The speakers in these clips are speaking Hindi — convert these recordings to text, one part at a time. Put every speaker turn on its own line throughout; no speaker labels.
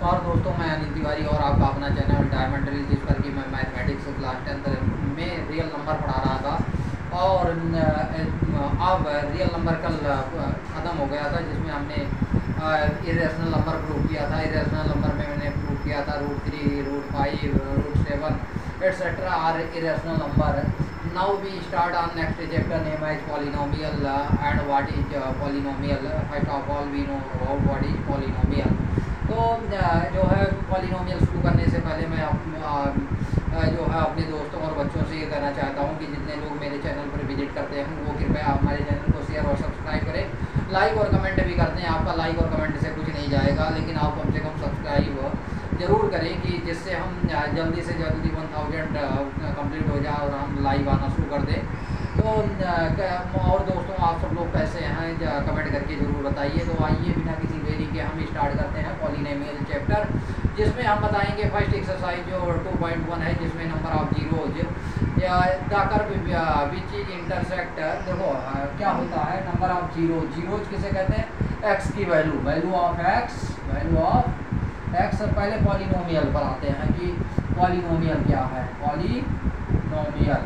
नमस्कार दोस्तों, मैं अनिल तिवारी और आपका अपना चैनल डायमंड रील जिस पर कि मैं मैथमेटिक्स क्लास टेंथ में रियल नंबर पढ़ा रहा था। और अब रियल नंबर कल ख़त्म हो गया था, जिसमें हमने इरेशनल नंबर प्रूव किया था। इरेशनल नंबर में मैंने प्रूव किया था root three root five root seven etcetera are irrational number now we start on next chapter name as polynomial and what is polynomial first of all we know what is polynomial तो जो है पॉलिनोमियल शुरू करने से पहले मैं जो है, अपने दोस्तों और बच्चों से ये कहना चाहता हूँ कि जितने लोग मेरे चैनल पर विज़िट करते हैं, वो कृपया हमारे चैनल को शेयर और सब्सक्राइब करें। लाइक और कमेंट भी करते हैं, आपका लाइक और कमेंट से कुछ नहीं जाएगा, लेकिन आप कम से कम सब्सक्राइब ज़रूर करें कि जिससे हम जल्दी से जल्दी वन थाउज़ेंड कंप्लीट हो जाए और हम लाइव आना शुरू कर दें। तो और दोस्तों, आप सब लोग कैसे हैं कमेंट करके ज़रूर बताइए। तो आइए, बिना किसी देरी के हम स्टार्ट करते हैं पॉलिनेमियल चैप्टर जिसमें हम बताएँगे फ़र्स्ट एक्सरसाइज जो 2.1 है, जिसमें नंबर ऑफ़ जीरोज दाकर विच इज़ देखो क्या होता है नंबर ऑफ़ ज़ीरो जीरोज किसे कहते हैं? एक्स की value value of x value of x पहले पॉलिनोमियल पर आते हैं कि पॉलिनोमियल क्या है? पॉलिनोमियल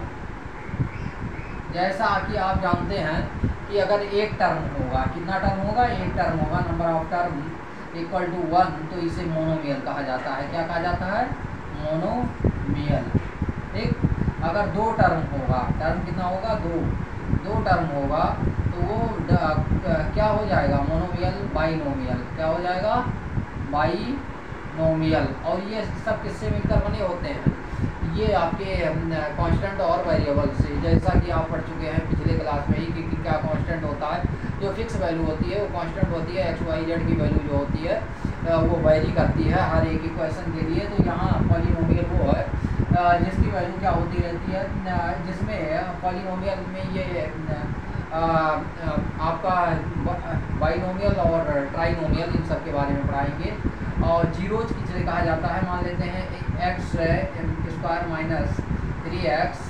जैसा कि आप जानते हैं कि अगर एक टर्म होगा कितना टर्म होगा? एक टर्म होगा number of term equal to one तो इसे मोनोमियल कहा जाता है। क्या कहा जाता है? मोनोमियल ठीक? अगर दो टर्म होगा टर्म कितना होगा? दो। दो टर्म होगा तो वो द, क्या हो जाएगा? मोनोमियल बाइनोमियल क्या हो जाएगा? बाइनोमियल और ये सब किससे मिलकर बने होते हैं? ये आपके कांस्टेंट और वेरिएबल से जैसा कि आप पढ़ चुके हैं पिछले क्लास में ही कि, कि क्या कांस्टेंट होता है जो फिक्स वैल्यू होती है वो कांस्टेंट होती है एक्स वाई जेड की वैल्यू जो होती है वो वेरी करती है हर एक इक्वेशन के लिए। तो यहाँ पॉलीनोमियल वो है जिसकी वैल्यू क्या होती रहती है जिसमें पॉलीनोमियल में ये आपका बाइनोमियल और ट्राइनोमियल इन सब के बारे में पढ़ाएँगे। और जीरोज किससे कहा जाता है मान लेते हैं x square minus three x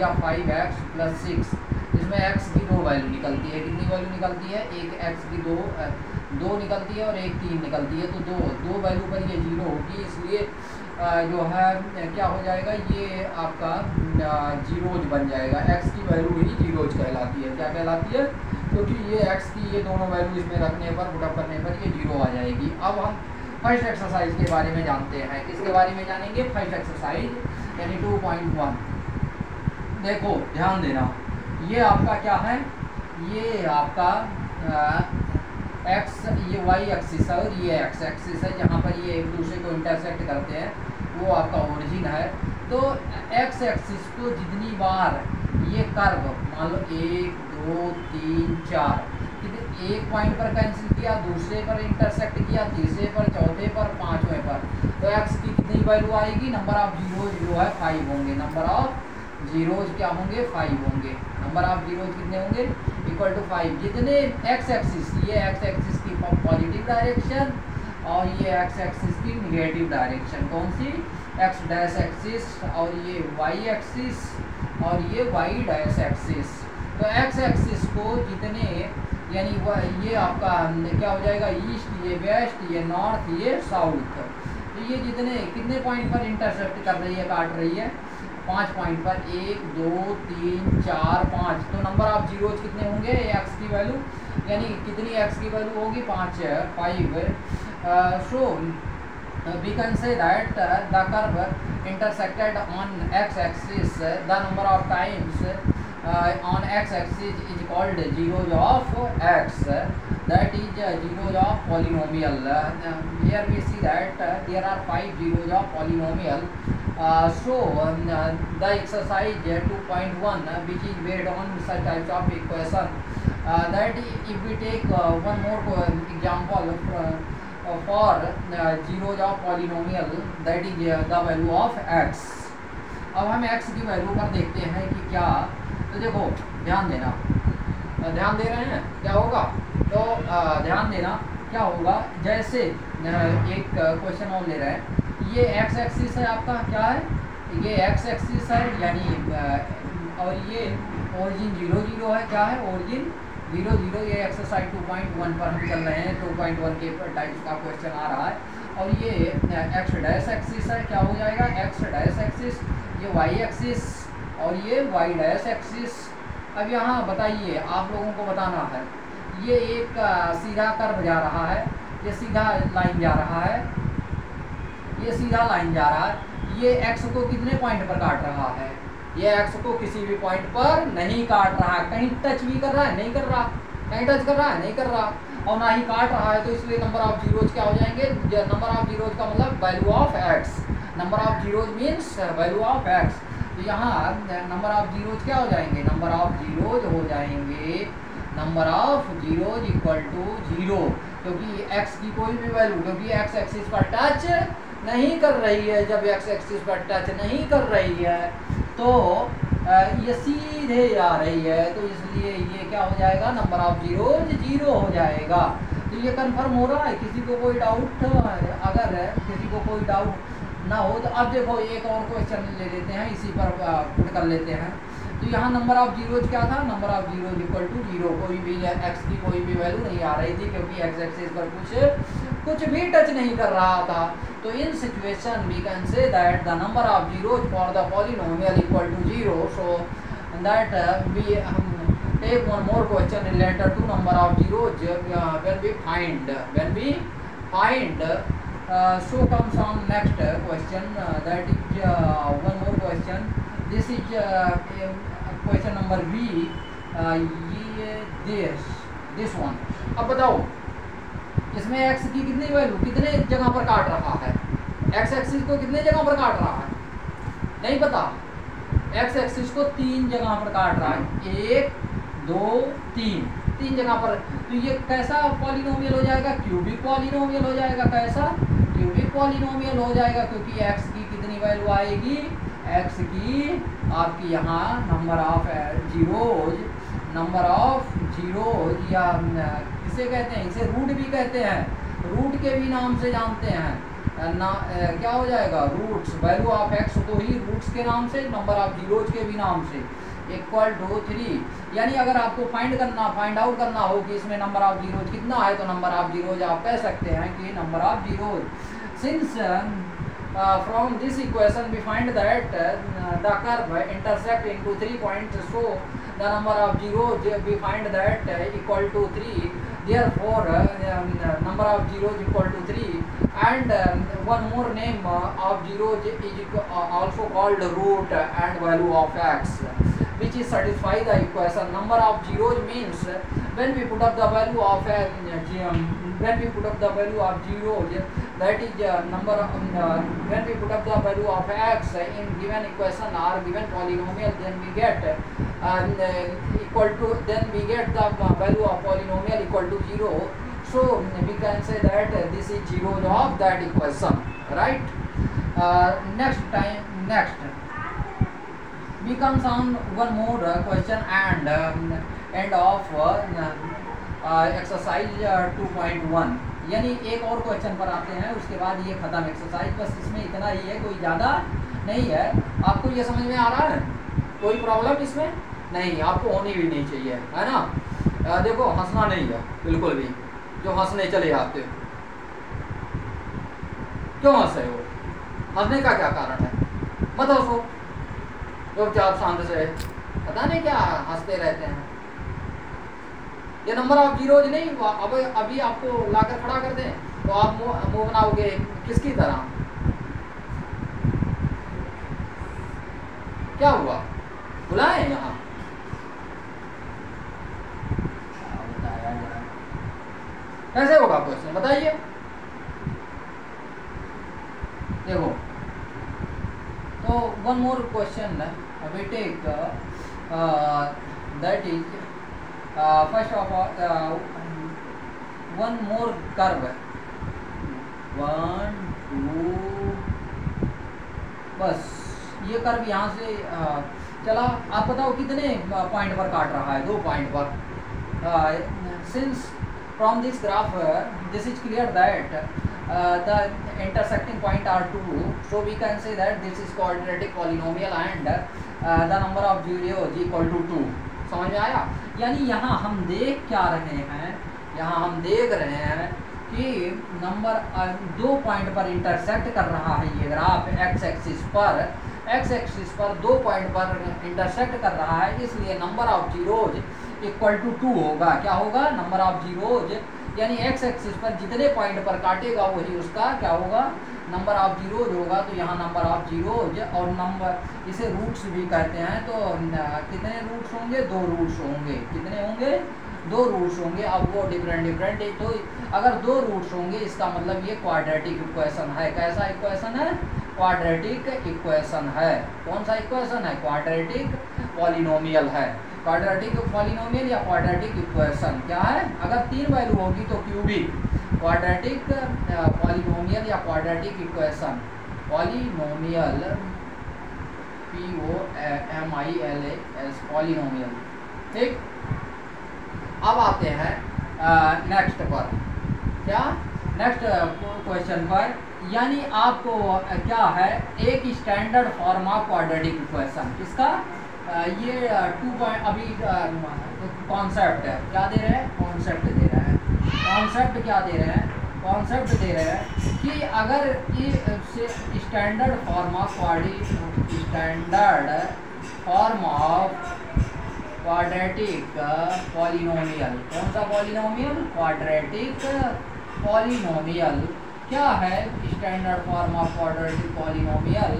या फाइव एक्स प्लस सिक्स इसमें एक्स की दो वैल्यू निकलती है। कितनी वैल्यू निकलती है? एक एक्स की दो दो निकलती है और एक तीन निकलती है। तो दो दो वैल्यू पर ये ज़ीरो होगी। इसलिए जो है, क्या हो जाएगा? ये आपका जीरोज बन जाएगा। एक्स की वैल्यू ही जीरोज कहलाती है। क्या कहलाती है? क्योंकि तो ये एक्स की ये दोनों वैल्यू इसमें रखने पर पुटअप करने पर ये ज़ीरो आ जाएगी। अब हम फ़र्स्ट एक्सरसाइज के बारे में जानते हैं। किसके बारे में जानेंगे? फ़र्स्ट एक्सरसाइज यानी टू पॉइंट वन देखो, ध्यान देना, ये आपका क्या है? ये आपका एक्स ये वाई एक्सिस है और ये एक्स एक्सिस है, जहाँ पर ये एक दूसरे को इंटरसेक्ट करते हैं, वो आपका ओरिजिन है। तो एक्स एक्सिस को जितनी बार ये कर्व मान लो एक, दो, तीन, चार एक पॉइंट पर कैंसिल किया, दूसरे पर इंटरसेक्ट किया, तीसरे पर, चौथे पर, पाँचवें पर तो एक्स की कितनी वैल्यू आएगी? नंबर ऑफ़ ज़ीरो जो है फाइव होंगे। नंबर ऑफ़ जीरोज क्या होंगे? फाइव होंगे। नंबर ऑफ़ जीरोज कितने होंगे? इक्वल टू फाइव जितने एक्स एक्सिस ये एक्स एक्सिस की पॉजिटिव डायरेक्शन और ये एक्स एक्सिस की निगेटिव डायरेक्शन कौन सी? एक्स डैश एक्सिस और ये वाई एक्सिस और ये वाई डैश एक्सिस तो एक्स एक्सिस को जितने, यानी ये आपका, क्या हो जाएगा? ईस्ट ये वेस्ट ये नॉर्थ ये साउथ तो ये जितने कितने पॉइंट पर इंटरसेप्ट कर रही है काट रही है? पाँच पॉइंट पर। एक दो तीन चार पाँच। तो नंबर ऑफ़ जीरोज कितने होंगे? एक्स की वैल्यू यानी कितनी एक्स की वैल्यू होगी? पाँच five so we can say that uh, the curve intersected on x axis uh, the number of times uh, on x-axis is of x. that is uh, zeros of polynomial uh, here we see that uh, there are five zeros of polynomial uh, so um, uh, the exercise uh, 2.1 uh, which is based on such types of equation uh, that if we take uh, one more example uh, for uh, zeros of polynomial that is uh, the value of x अब हम x की वैल्यू पर देखते हैं कि क्या तो देखो ध्यान देना ध्यान दे रहे हैं क्या होगा तो ध्यान देना, क्या होगा, जैसे एक क्वेश्चन और ले रहे हैं। ये एक्स एक्सिस है आपका, क्या है? ये एक्स एक्सिस है, यानी और ये ओरिजिन ज़ीरो ज़ीरो है, क्या है? ओरिजिन ज़ीरो ज़ीरो ये एक्सरसाइज टू पॉइंट वन पर हम चल रहे हैं टू पॉइंट वन के टाइप का क्वेश्चन आ रहा है। और ये एक्स डैश एक्सिस है, क्या हो जाएगा? एक्स डैश एक्सिस ये वाई एक्सिस और ये वाई डैश एक्सिस अब यहाँ बताइए, आप लोगों को बताना है ये एक सीधा कर्व जा रहा है। ये सीधा लाइन जा रहा है। ये सीधा लाइन जा रहा है। ये एक्स को कितने पॉइंट पर काट रहा है? ये एक्स को किसी भी पॉइंट पर नहीं काट रहा कहीं टच भी कर रहा है, नहीं कर रहा। कहीं टच कर रहा है, नहीं कर रहा। और ना ही काट रहा है तो इसलिए नंबर ऑफ़ जीरोज क्या हो जाएँगे? नंबर ऑफ़ जीरोज का मतलब value of x number of zeros means value of x तो यहाँ नंबर ऑफ़ जीरोज क्या हो जाएँगे? नंबर ऑफ़ जीरोज हो जाएँगे। Number of zeros equal to zero, क्योंकि एक्स की कोई भी वैल्यू क्योंकि एक्स एक्सिस पर टच नहीं कर रही है, जब एक्स एक्सिस पर टच नहीं कर रही है तो ये सीधे जा रही है तो इसलिए ये क्या हो जाएगा? नंबर ऑफ़ ज़ीरो ज़ीरो हो जाएगा। तो ये कंफर्म हो रहा है, किसी को कोई डाउट अगर किसी को कोई डाउट ना हो तो अब देखो, एक और क्वेश्चन ले लेते हैं, इसी पर पुट कर लेते हैं। तो यहाँ नंबर ऑफ़ जीरोज क्या था? Number of zero equal to zero कोई भी एक्स की कोई भी वैल्यू नहीं आ रही थी क्योंकि एक्स एक्सिस पर कुछ कुछ भी टच नहीं कर रहा था। तो in situation we can say that the number of zeros for the polynomial equal to zero so that we take one more question related to number of zeros uh, find when we find Uh, so comes on next uh, question uh, that is uh, one more question. This is uh, question number b. Uh, ये this this one. अब बताओ इसमें x की कितनी वैल्यू कितने जगह पर काट रहा है? X एक्सिस को कितने जगह पर काट रहा है? नहीं पता। X एक्सिस को तीन जगह पर काट रहा है। एक दो तीन। तीन जगह पर। तो ये कैसा पॉलिनोमियल हो जाएगा? क्यूबिक पॉलिनोमियल हो जाएगा। कैसा? क्यूबिक पॉलिनोमियल हो जाएगा क्योंकि x की कितनी वैल्यू आएगी? X की आपकी यहाँ number of zeros number of zeros या किसे कहते हैं? इसे रूट भी कहते हैं। रूट के भी नाम से जानते हैं। ना ए, क्या हो जाएगा? रूट्स वैल्यू ऑफ़ एक्स को ही रूट्स के नाम से नंबर ऑफ़ जीरोज के भी नाम से। इक्वल टू थ्री यानी अगर आपको फाइंड करना फाइंड आउट करना हो कि इसमें नंबर ऑफ़ जीरोज कितना है तो नंबर ऑफ़ जीरोज आप कह सकते हैं कि number of zeros since uh, from this equation we find that uh, the curve intersect into three points so the number of zeros we find that uh, equal to 3 therefore uh, um, number of zeros equal to 3 and um, one more name uh, of zeros is uh, also called root and value of x which is satisfy the equation. Number of zeros means when we put up the value of uh, when we put up the value of zeros that is uh, number um, uh, when we put up the value of x in given equation or given polynomial then we get and uh, equal to then we get the value of polynomial equal to 0 so we can say that this is 0 of that equation right uh, next time next we comes on one more uh, question and um, of uh, exercise 2.1 यानी एक और क्वेश्चन पर आते हैं उसके बाद ये खत्म एक्सरसाइज बस इसमें इतना ही है कोई ज़्यादा नहीं है। आपको ये समझ में आ रहा है? कोई प्रॉब्लम इसमें? नहीं आपको होनी भी नहीं चाहिए है ना? आ, देखो हंसना नहीं है बिल्कुल भी। जो हंसने चले आते क्यों हंसे हो? हंसने का क्या कारण है? मत हंसो। चुपचाप शांत से पता नहीं क्या हँसते रहते हैं। ये नंबर ऑफ़ जीरोज नहीं अब, अभी आपको लाकर खड़ा कर दें। तो आप मुँह बनाओगे किसकी तरह? क्या हुआ? बुलाए यहाँ। कैसे होगा क्वेश्चन बताइए। देखो तो one more question we take that is first of one more curve one two बस। ये कर्व यहाँ से चला। आप बताओ कितने पॉइंट पर काट रहा है? दो पॉइंट पर। Since from this graph this is clear that the intersecting point are two so we can say that this is quadratic polynomial and the number of zero is equal to two समझ में आया? यानी यहाँ हम देख क्या रहे हैं, यहाँ हम देख रहे हैं कि नंबर दो पॉइंट पर इंटरसेक्ट कर रहा है ये ग्राफ एक्स एक्सिस पर। एक्स एक्सिस पर दो पॉइंट पर इंटरसेक्ट कर रहा है, इसलिए number of zeros equal to two होगा। क्या होगा? नंबर ऑफ़ जीरोज यानी एक्स एक्सिस पर जितने पॉइंट पर काटेगा वही उसका क्या होगा? नंबर ऑफ़ जीरोज होगा तो यहाँ नंबर ऑफ़ जीरोज और नंबर इसे रूट्स भी कहते हैं तो कितने रूट्स होंगे? दो रूट्स होंगे। कितने होंगे? दो रूट्स होंगे। अब वो डिफरेंट डिफरेंट तो अगर दो रूट्स होंगे, इसका मतलब ये क्वाड्रेटिक इक्वेशन है। कैसा इक्वेशन है? क्वाड्रेटिक इक्वेशन है। कौन सा इक्वेशन है? क्वाड्रेटिक पॉलिनोमियल है। क्वाड्रेटिक पॉलिनोमियल या क्वाड्रेटिक इक्वेशन क्या है? अगर तीन वैल्यू होगी तो क्यूबिक क्वाड्रेटिक पॉलिनोमियल या quadratic equation polynomial P O M I L S polynomial ठीक? अब आते हैं नेक्स्ट पर. क्या? नेक्स्ट क्वेश्चन पर. यानी आपको क्या है? एक standard form of quadratic equation किसका? ये टू पॉइंट अभी कॉन्सेप्ट है। क्या दे रहे हैं? कॉन्सेप्ट दे रहे हैं। कॉन्सेप्ट क्या दे रहे हैं? कॉन्सेप्ट दे रहे हैं कि अगर ये standard form of quad standard form of quadratic polynomial कौन सा पॉलिनोमियल क्वाड्रेटिक पॉलिनोमियल क्या है standard form of quadratic polynomial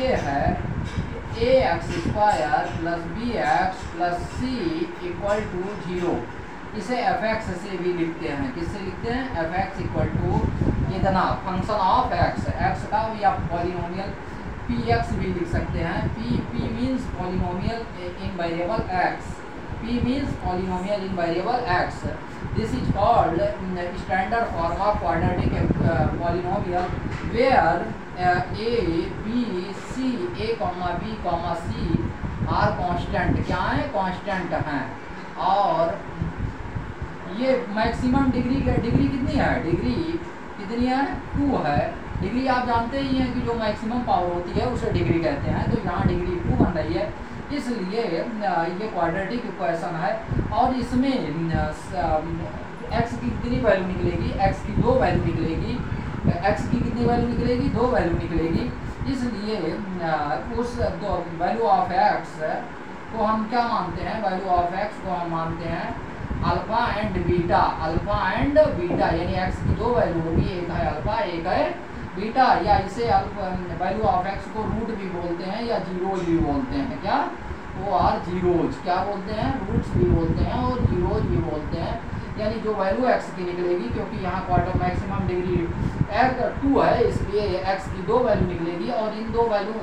ये है a x square plus b x plus c equal to zero इसे एफ़ एक्स से भी लिखते हैं। किससे लिखते हैं? एफ़ एक्स इक्वल टू इतना फ़ंक्शन ऑफ़ एक्स एक्स का भी आप पॉलिनोमियल पी एक्स भी लिख सकते हैं। P P means polynomial in variable x P polynomial in variable x. This is called standard form of quadratic uh, polynomial where uh, b c a comma b comma c are constant. क्या है constant हैं? और ये मैक्सिमम डिग्री डिग्री कितनी है? डिग्री कितनी है? टू है। डिग्री आप जानते ही हैं कि जो मैक्सिमम पावर होती है उसे डिग्री कहते हैं। तो यहाँ डिग्री टू बन रही है। इसलिए ये क्वाड्रेटिक इक्वेशन है। और इसमें एक्स की कितनी वैल्यू निकलेगी? एक्स की दो वैल्यू निकलेगी। एक्स की कितनी वैल्यू निकलेगी? दो वैल्यू निकलेगी। इसलिए उस दो वैल्यू ऑफ़ एक्स को हम क्या मानते हैं? वैल्यू ऑफ़ एक्स को हम मानते हैं alpha and beta alpha and beta यानी एक्स की दो वैल्यू होगी, एक है अल्फ़ा एक है बीटा या इसे वैल्यू ऑफ़ एक्स को रूट भी बोलते हैं, या जीरोज भी बोलते हैं। क्या? वो आर जीरोज क्या बोलते हैं? रूट्स भी बोलते हैं और जीरोज भी बोलते हैं। यानी जो वैल्यू एक्स की निकलेगी, क्योंकि यहाँ quarter maximum degree x two है, इसलिए एक्स की दो वैल्यू निकलेगी और इन दो वैल्यू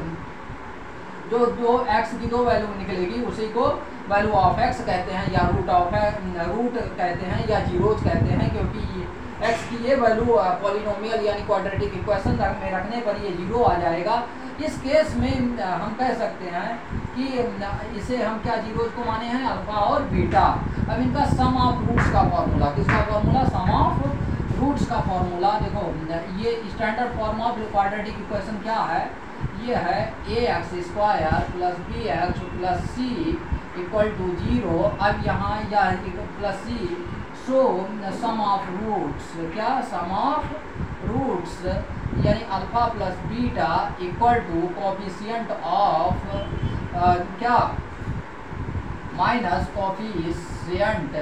जो दो एक्स की दो वैल्यू निकलेगी, उसी को वैल्यू ऑफ़ एक्स कहते हैं, या रूट ऑफ़ रूट कहते हैं, या जीरोज कहते हैं, क्योंकि एक्स की ये वैल्यू पॉलिनोमियल यानी क्वाड्रेटिक इक्वेशन में रखने पर ये ज़ीरो आ जाएगा। इस केस में हम कह सकते हैं कि इसे हम क्या जीरोज को माने हैं? अल्फ़ा और बीटा अब इनका सम ऑफ़ रूट्स का फॉर्मूला किसका फॉर्मूला सम ऑफ़ रूट्स का फॉर्मूला देखो, ये standard form of quadratic equation क्या है? ये है a x square plus b x plus c equal to zero अब यहाँ या plus c so sum of roots क्या? सम ऑफ़ रूट्स यानी alpha plus beta equal to coefficient of क्या? Minus coefficient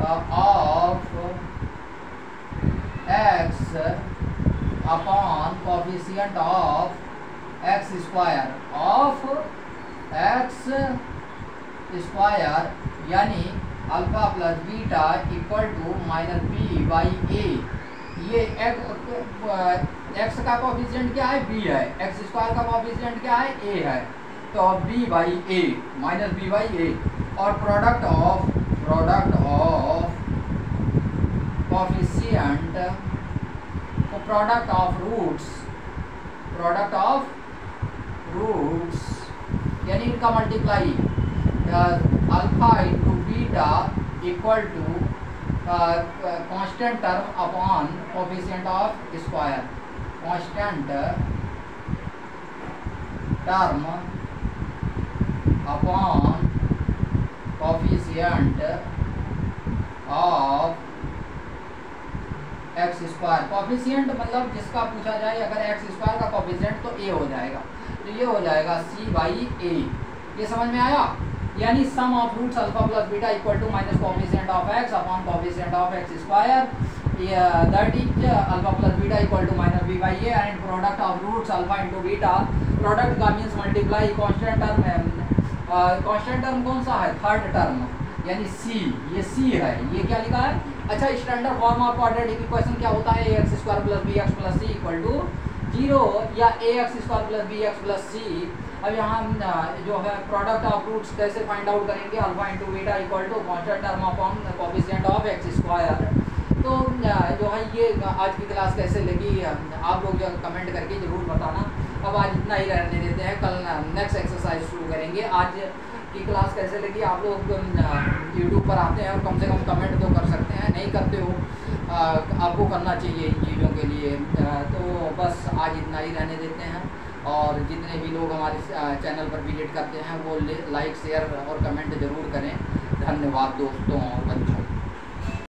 of x upon coefficient of x square of x square यानी alpha plus beta equal to minus b by a ये एक्स का कॉफिशियंट क्या है? बी है. एक्स स्क्वायर का कॉफिशियंट क्या है? ए है. तो b by a minus b by a और product of product of coefficient product of roots product of roots यानी इनका multiply alpha into beta equal to constant term upon coefficient of square constant term upon coefficient of x square coefficient मतलब जिसका पूछा जाए, अगर एक्स स्क्वायर का कॉफिशियंट तो ए हो जाएगा। तो ये हो जाएगा सी बाई ए ये समझ में आया? यानी sum of roots alpha plus beta equal to minus coefficient of x upon coefficient of x square that is alpha plus beta equal to minus b by a and product of roots alpha into beta product का means multiply constant term constant term कौन सा है? थर्ड टर्म यानी सी ये सी है. ये क्या लिखा है? अच्छा standard form of quadratic equation क्या होता है? A x square plus b x plus c equal to zero या a x square plus b x plus c अब यहाँ जो है प्रोडक्ट ऑफ़ रूट्स कैसे फाइंड आउट करेंगे? Alpha into beta equal to constant term of coefficient of x square तो जो है, ये आज की क्लास कैसे लगी? आप लोग जो कमेंट करके ज़रूर बताना। अब आज इतना ही रहने देते हैं। कल नेक्स्ट एक्सरसाइज शुरू करेंगे। आज की क्लास कैसे लगी? आप लोग यूट्यूब पर आते हैं और कम से कम कमेंट तो कर सकते हैं। नहीं करते हो आपको करना चाहिए इन चीज़ों के लिए। तो बस आज इतना ही रहने देते हैं। और जितने भी लोग हमारे चैनल पर विज़िट करते हैं, वो लाइक शेयर और कमेंट ज़रूर करें। धन्यवाद दोस्तों और बच्चों।